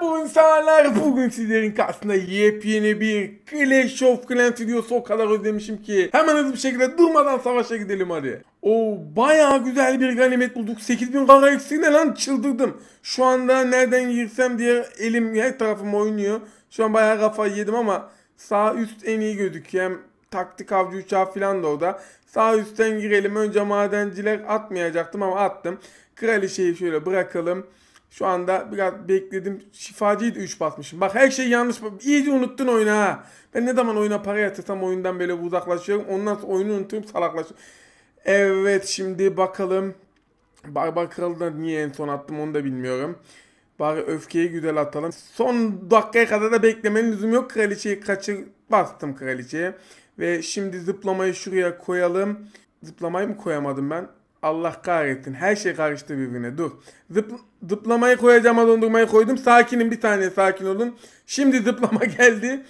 bu insanlar bugün sizlerin karşısında yepyeni bir Clash of Clans videosu o kadar özlemişim ki hemen hızlı bir şekilde durmadan savaşa gidelim hadi. O bayağı güzel bir ganimet bulduk. 8000 kara eksiği ne lan çıldırdım. Şu anda nereden girsem diye elim her tarafım oynuyor. Şu an bayağı kafayı yedim ama sağ üst en iyi gözüküyor. Hem taktik avcı uçağı falan da orada. Sağ üstten girelim. Önce madenciler atmayacaktım ama attım. Kraliçeyi şöyle bırakalım. Şu anda biraz bekledim. Şifacıyı da 3 basmışım. Bak her şey yanlış. İyice unuttun oyunu ha. Ben ne zaman oyuna para yatırsam oyundan böyle uzaklaşıyorum. Ondan sonra oyunu unutuyorum salaklaşıyorum. Evet şimdi bakalım. Barbar Kralı da niye en son attım onu da bilmiyorum. Bari öfkeyi güzel atalım. Son dakikaya kadar da beklemenin lüzum yok. Kraliçeyi kaçır bastım kraliçeye. Ve şimdi zıplamayı şuraya koyalım. Zıplamayı mı koyamadım ben? Allah kahretsin. Her şey karıştı birbirine. Dur. Zıp, zıplamayı koyacağım dondurmayı koydum. Sakinim bir tane sakin olun. Şimdi zıplama geldi.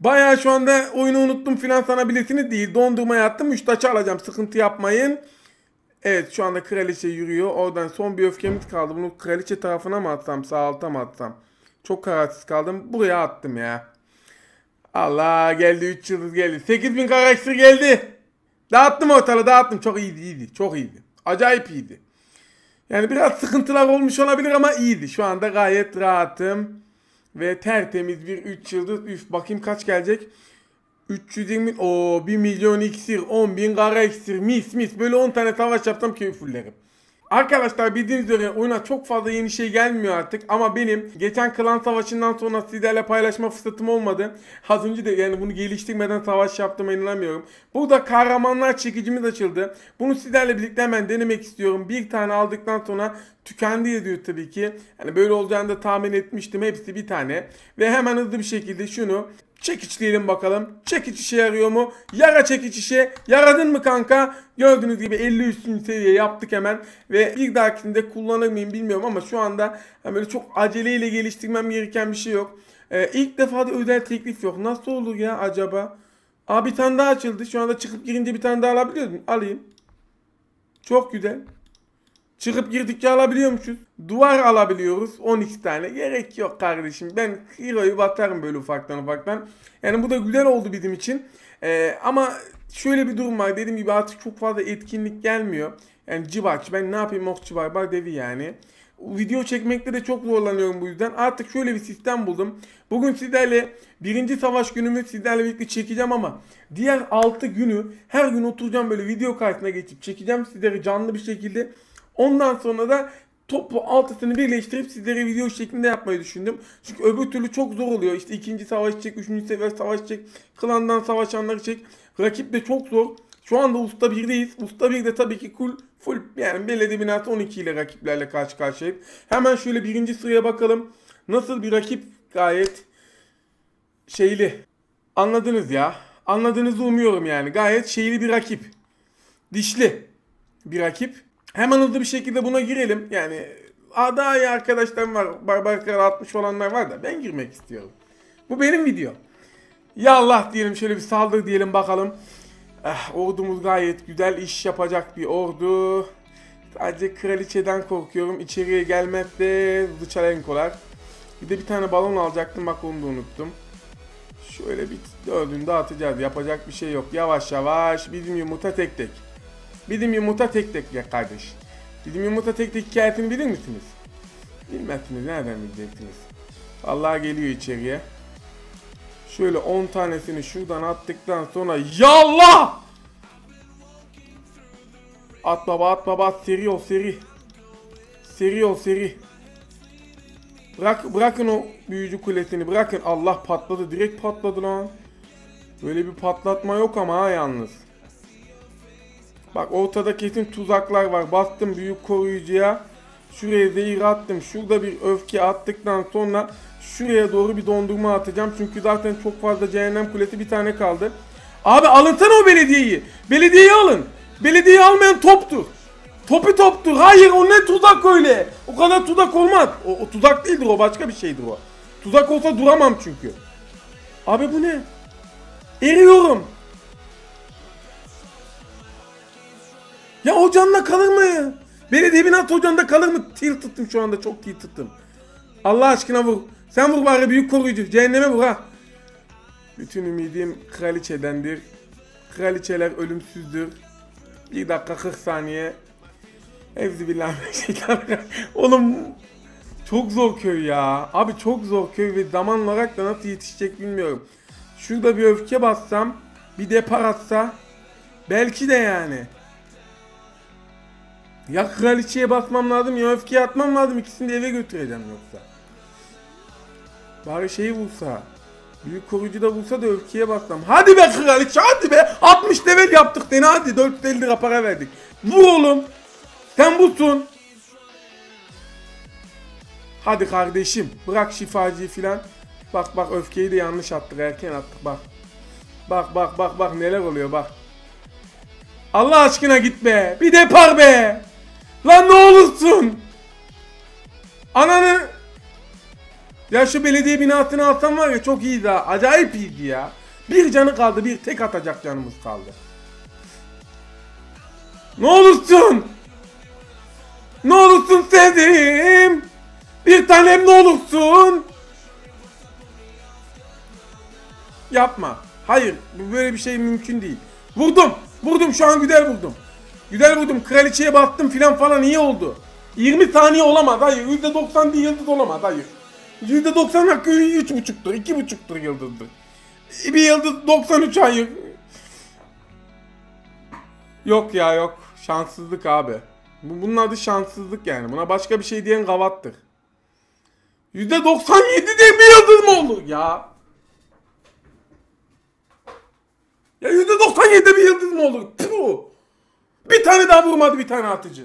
Baya şu anda oyunu unuttum filan sanabilirsiniz değil. Dondurmayı attım. 3 taçı alacağım. Sıkıntı yapmayın. Evet şu anda kraliçe yürüyor. Oradan son bir öfkemiz kaldı. Bunu kraliçe tarafına mı atsam sağ alta mı atsam? Çok kararsız kaldım. Buraya attım ya. Allah geldi 3 yıldız geldi. 8000 karakter geldi. Dağıttım ortalığı dağıttım. Çok iyiydi iyiydi. Çok iyiydi. Acayip iyiydi. Yani biraz sıkıntılar olmuş olabilir ama iyiydi. Şu anda gayet rahatım. Ve tertemiz bir 3 yıldız. Üf bakayım kaç gelecek. 320 o 1 milyon iksir 10 bin kara iksir mis mis böyle 10 tane savaş yapsam keyif fullerim. Arkadaşlar bildiğiniz üzere oyuna çok fazla yeni şey gelmiyor artık ama benim geçen klan savaşından sonra sizlerle paylaşma fırsatım olmadı. Az önce de yani bunu geliştirmeden savaş yaptığıma inanamıyorum. Burada kahramanlar çekicimiz açıldı. Bunu sizlerle birlikte hemen denemek istiyorum. Bir tane aldıktan sonra tükendi yazıyor tabii ki. Yani böyle olacağını da tahmin etmiştim. Hepsi bir tane. Ve hemen hızlı bir şekilde şunu çekiçleyelim bakalım. Çekiç işe yarıyor mu? Yara çekiç işe. Yaradın mı kanka? Gördüğünüz gibi 53. seviye yaptık hemen. Ve bir dahakinde kullanır mıyım bilmiyorum ama şu anda böyle çok aceleyle geliştirmem gereken bir şey yok. Ee, ilk defa da özel teklif yok. Nasıl olur ya acaba? Aa bir tane daha açıldı. Şu anda çıkıp girince bir tane daha alabiliyor muyum? Alayım. Çok güzel. Çıkıp girdikçe alabiliyormuşuz. Duvar alabiliyoruz. 12 tane. Gerek yok kardeşim. Ben Hero'yu batarım böyle ufaktan ufaktan. Yani bu da güzel oldu bizim için. Ee, ama şöyle bir durum var. Dediğim gibi artık çok fazla etkinlik gelmiyor. Yani civaç. Ben ne yapayım okçu barbar dedi yani. Video çekmekte de çok zorlanıyorum bu yüzden. Artık şöyle bir sistem buldum. Bugün sizlerle birinci savaş günümü sizlerle birlikte çekeceğim ama diğer 6 günü her gün oturacağım böyle video karşısına geçip çekeceğim sizleri canlı bir şekilde. Ondan sonra da topu altısını birleştirip sizlere video şeklinde yapmayı düşündüm. Çünkü öbür türlü çok zor oluyor. İşte ikinci savaş çek, üçüncü sefer savaş çek, klandan savaşanları çek. Rakip de çok zor. Şu anda Usta 1'deyiz. Usta 1'de tabii ki full, full yani belediye binası 12 ile rakiplerle karşı karşıyayım. Hemen şöyle birinci sıraya bakalım. Nasıl bir rakip gayet şeyli. Anladınız ya. Anladığınızı umuyorum yani. Gayet şeyli bir rakip. Dişli bir rakip. Hemen hızlı bir şekilde buna girelim. Yani iyi arkadaşlarım var. Barbar Kral 60 olanlar var da ben girmek istiyorum. Bu benim video. Ya Allah diyelim şöyle bir saldır diyelim bakalım. Ah, ordumuz gayet güzel iş yapacak bir ordu. Sadece kraliçeden korkuyorum. İçeriye gelmekte Zıçalenkolar. Bir de bir tane balon alacaktım bak onu da unuttum. Şöyle bir dördünü dağıtacağız. Yapacak bir şey yok. Yavaş yavaş bizim yumurta tek tek. Bizim yumurta tek tek ya kardeş. Bizim yumurta tek tek hikayesini bilir misiniz? Bilmezsiniz nereden bileceksiniz? Allah geliyor içeriye. Şöyle 10 tanesini şuradan attıktan sonra yallah! At baba at baba seri ol seri. Seri ol seri. Bırak, bırakın o büyücü kulesini bırakın. Allah patladı direkt patladı lan. Böyle bir patlatma yok ama ha yalnız. Bak ortada kesin tuzaklar var. Bastım büyük koruyucuya. Şuraya zehir attım. Şurada bir öfke attıktan sonra şuraya doğru bir dondurma atacağım. Çünkü zaten çok fazla cehennem kulesi bir tane kaldı. Abi alınsana o belediyeyi. Belediyeyi alın. Belediyeyi almayan toptur. Topu toptur. Hayır o ne tuzak öyle. O kadar tuzak olmaz. O, o tuzak değildir o başka bir şeydir o. Tuzak olsa duramam çünkü. Abi bu ne? Eriyorum. Ya o canla kalır mı? Belediye binası o canda kalır mı? Tilt'tım şu anda çok tilt'tım. Allah aşkına vur. Sen vur bari büyük koruyucu. Cehenneme vur ha. Bütün ümidim kraliçedendir. Kraliçeler ölümsüzdür. 1 dakika 40 saniye. Evzi billahi Oğlum çok zor köy ya. Abi çok zor köy ve zaman olarak da nasıl yetişecek bilmiyorum. Şurada bir öfke bassam, bir depar atsa belki de yani. Ya kraliçeye basmam lazım ya öfkeye atmam lazım. İkisini de eve götüreceğim yoksa. Bari şeyi vursa. Büyük koruyucu da vursa da öfkeye bassam. Hadi be kraliçe hadi be. 60 level yaptık seni hadi. 450 lira para verdik. Vur oğlum. Sen busun. Hadi kardeşim. Bırak şifacıyı filan. Bak bak öfkeyi de yanlış attık. Erken attık bak. Bak bak bak bak neler oluyor bak. Allah aşkına git be. Bir depar be. Lan ne olursun. Ananı ya şu belediye binasını alsam var ya çok iyiydi ha. Acayip iyiydi ya. Bir canı kaldı. Bir tek atacak canımız kaldı. Ne olursun. Ne olursun sevdiğim. Bir tanem ne olursun. Yapma. Hayır. Böyle bir şey mümkün değil. Vurdum. Vurdum şu an güzel vurdum. Güzel vurdum. Kraliçeye battım filan falan iyi oldu. 20 saniye olamaz hayır. %90 değil yıldız olamaz hayır. %90 hakkı 3.5'tur, 2.5'tur yıldızdır. Bir yıldız 93 hayır. Yok ya yok. Şanssızlık abi. Bunun adı şanssızlık yani. Buna başka bir şey diyen gavattır. %97 de bir yıldız mı olur ya? Ya %97 bir yıldız mı olur? Puh. Bir tane daha vurmadı bir tane atıcı.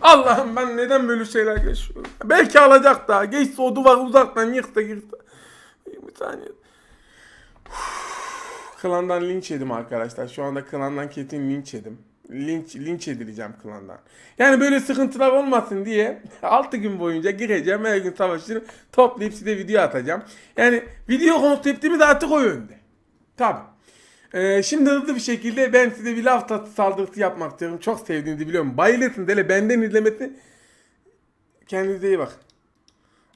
Allah'ım ben neden böyle şeyler yaşıyorum? Belki alacak daha. Geçse o duvar uzaktan yıksa girse. Bir saniye. Klandan linç yedim arkadaşlar. Şu anda klandan kesin linç yedim. Linç, linç edileceğim klandan. Yani böyle sıkıntılar olmasın diye 6 gün boyunca gireceğim. Her gün savaşırım. Toplayıp size video atacağım. Yani video konseptimiz artık o yönde. Tabi. Ee, şimdi hızlı bir şekilde ben size bir laf tatlı saldırısı yapmak istiyorum. Çok sevdiğinizi biliyorum. Bayılırsınız hele benden izlemesi. Kendinize iyi bak.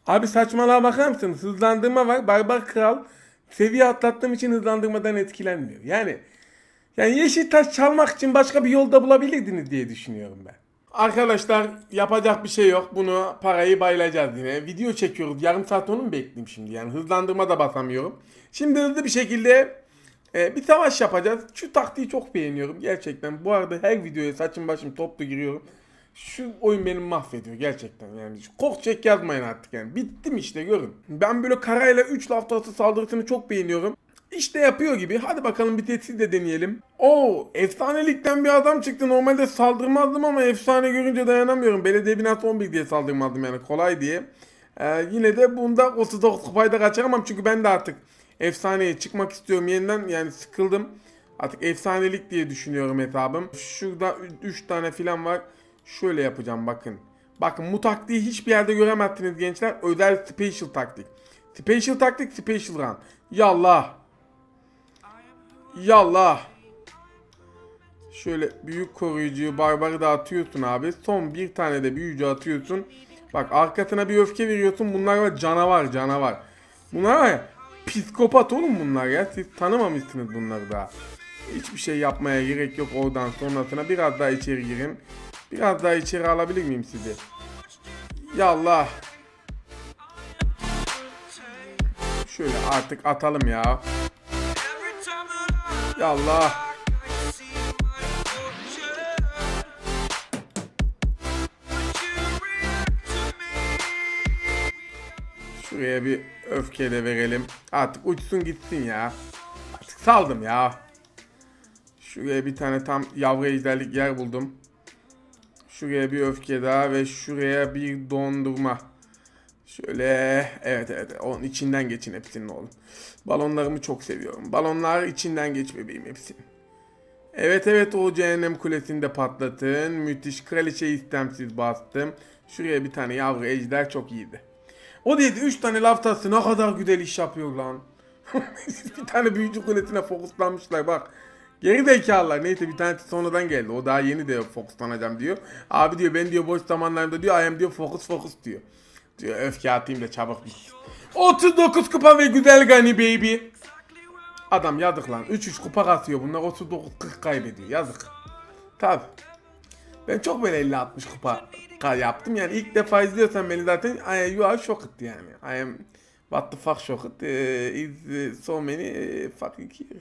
Abi saçmalığa bakar mısınız? Hızlandırma var. Barbar Kral seviye atlattığım için hızlandırmadan etkilenmiyor. Yani yani yeşil taş çalmak için başka bir yolda bulabilirdiniz diye düşünüyorum ben. Arkadaşlar yapacak bir şey yok. Bunu parayı bayılacağız yine. Video çekiyoruz. Yarım saat onu mu bekleyeyim şimdi? Yani hızlandırma da basamıyorum. Şimdi hızlı bir şekilde ee, bir savaş yapacağız. Şu taktiği çok beğeniyorum gerçekten. Bu arada her videoya saçım başım toplu giriyorum. Şu oyun beni mahvediyor gerçekten yani. Kork çek yazmayın artık yani. Bittim işte görün. Ben böyle karayla 3 laftası saldırısını çok beğeniyorum. İşte yapıyor gibi. Hadi bakalım bir tehdit de deneyelim. Oo, efsanelikten bir adam çıktı. Normalde saldırmazdım ama efsane görünce dayanamıyorum. Belediye binası 11 diye saldırmazdım yani kolay diye. Ee, yine de bunda 39 kupayı da kaçıramam çünkü ben de artık efsaneye çıkmak istiyorum yeniden. Yani sıkıldım. Artık efsanelik diye düşünüyorum hesabım. Şurada 3 tane filan var. Şöyle yapacağım bakın. Bakın bu taktiği hiçbir yerde göremezsiniz gençler. Özel special taktik. Special taktik special run. Yallah. Yallah. Şöyle büyük koruyucuyu barbarı da atıyorsun abi. Son bir tane de büyücü atıyorsun. Bak arkasına bir öfke veriyorsun. Bunlar var canavar canavar. Bunlar var ya psikopat oğlum bunlar ya. Siz tanımamışsınız bunları daha. Hiçbir şey yapmaya gerek yok oradan sonrasına. Biraz daha içeri girin. Biraz daha içeri alabilir miyim sizi? Yallah. Şöyle artık atalım ya. Yallah. Şuraya bir öfke de verelim. Artık uçsun gitsin ya. Artık saldım ya. Şuraya bir tane tam yavru ejderlik yer buldum. Şuraya bir öfke daha ve şuraya bir dondurma. Şöyle evet evet onun içinden geçin hepsinin oğlum. Balonlarımı çok seviyorum. Balonlar içinden geç bebeğim hepsinin. Evet evet o cehennem kulesini de patlatın. Müthiş kraliçe istemsiz bastım. Şuraya bir tane yavru ejder çok iyiydi. O dedi 3 tane laftası ne kadar güzel iş yapıyor lan. bir tane büyücü kulesine fokuslanmışlar bak. Geri zekalılar neyse bir tanesi sonradan geldi. O daha yeni de fokuslanacağım diyor. Abi diyor ben diyor boş zamanlarımda diyor I am diyor fokus fokus diyor. Diyor, öfke atayım da çabuk bitsin. 39 kupa ve güzel gani baby. Adam yazık lan. 3-3 kupa kasıyor. Bunlar 39-40 kaybediyor. Yazık. Tabi. Ben çok böyle 50-60 kupa yaptım. Yani ilk defa izliyorsan beni zaten I, you are shocked yani. I am what the fuck shocked. Eh, is so many eh, fucking here.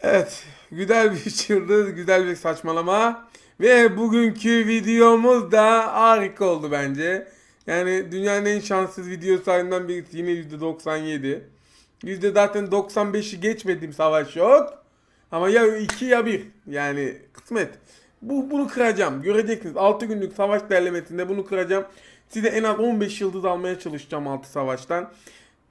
Evet. Güzel bir çırdı. Güzel bir saçmalama. Ve bugünkü videomuz da harika oldu bence. Yani dünyanın en şanssız videolarından birisi yine %97. Yüzde zaten 95'i geçmediğim savaş yok. Ama ya 2 ya 1. Yani kısmet. Bu, bunu kıracağım. Göreceksiniz. 6 günlük savaş derlemesinde bunu kıracağım. Size en az 15 yıldız almaya çalışacağım 6 savaştan.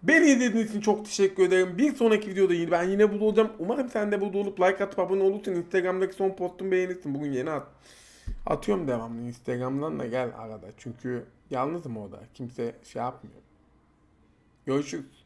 Beni izlediğiniz için çok teşekkür ederim. Bir sonraki videoda yine ben yine burada olacağım. Umarım sen de burada olup like atıp abone olursun. Instagram'daki son postumu beğenirsin. Bugün yeni at. Atıyorum devamlı Instagram'dan da gel arada. Çünkü yalnızım orada. Kimse şey yapmıyor. Görüşürüz.